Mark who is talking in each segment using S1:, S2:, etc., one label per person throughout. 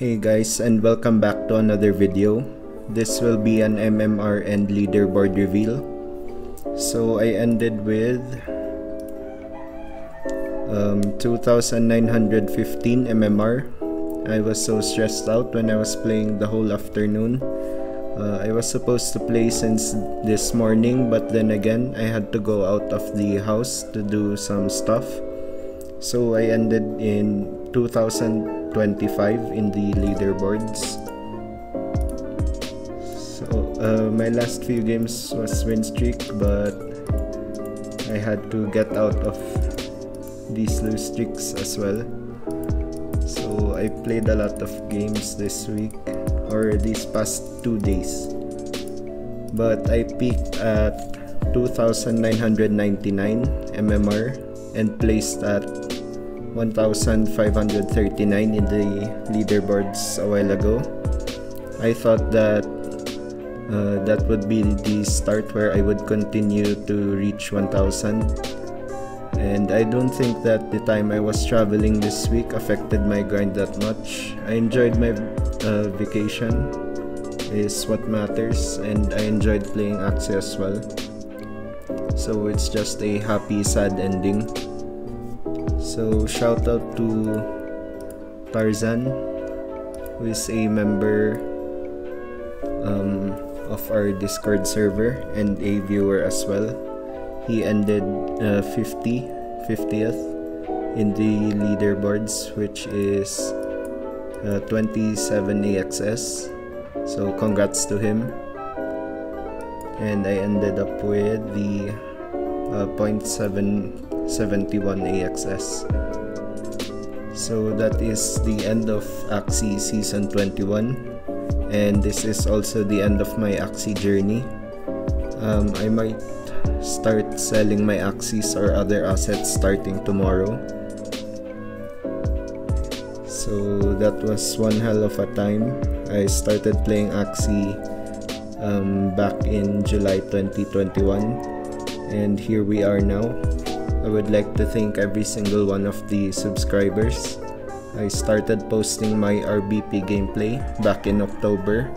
S1: Hey guys and welcome back to another video. This will be an MMR and leaderboard reveal. So I ended with um, 2915 MMR. I was so stressed out when I was playing the whole afternoon. Uh, I was supposed to play since this morning but then again I had to go out of the house to do some stuff. So I ended in 2025 in the leaderboards. So uh, my last few games was win streak but I had to get out of these lose streaks as well. So I played a lot of games this week or these past two days. But I peaked at 2,999 MMR and placed at 1,539 in the leaderboards a while ago. I thought that uh, that would be the start where I would continue to reach 1,000 and I don't think that the time I was traveling this week affected my grind that much. I enjoyed my uh, vacation is what matters and I enjoyed playing Axie as well. So it's just a happy sad ending so shout out to Tarzan who is a member um, of our discord server and a viewer as well. He ended uh, 50 50th in the leaderboards which is uh, 27axs so congrats to him. And I ended up with the uh, 0.7 71AXS. So that is the end of Axie Season 21 and this is also the end of my Axie journey. Um, I might start selling my Axies or other assets starting tomorrow. So that was one hell of a time. I started playing Axie um, back in July 2021 and here we are now I would like to thank every single one of the subscribers. I started posting my RBP gameplay back in October.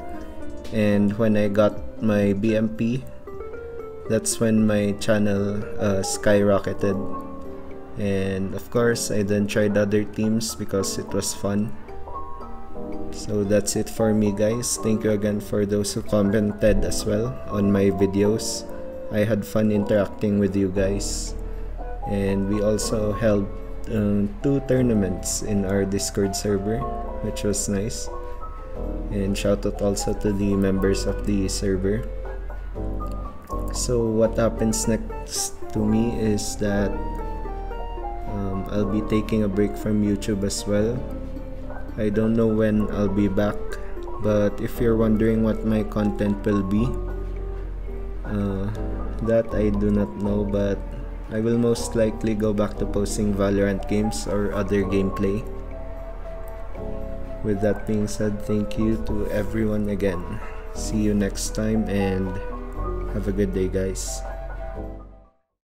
S1: And when I got my BMP that's when my channel uh, skyrocketed. And of course I then tried other teams because it was fun. So that's it for me guys. Thank you again for those who commented as well on my videos. I had fun interacting with you guys and we also held um, two tournaments in our discord server which was nice. And shout out also to the members of the server. So what happens next to me is that um, I'll be taking a break from YouTube as well. I don't know when I'll be back but if you're wondering what my content will be uh, that I do not know but I will most likely go back to posting Valorant games or other gameplay. With that being said, thank you to everyone again. See you next time and have a good day guys.